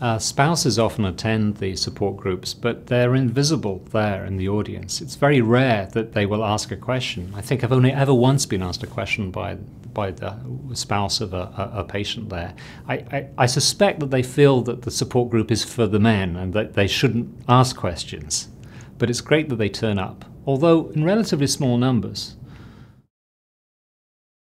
Uh, spouses often attend the support groups, but they're invisible there in the audience. It's very rare that they will ask a question. I think I've only ever once been asked a question by by the spouse of a, a, a patient there. I, I, I, suspect that they feel that the support group is for the men and that they shouldn't ask questions. But it's great that they turn up, although in relatively small numbers.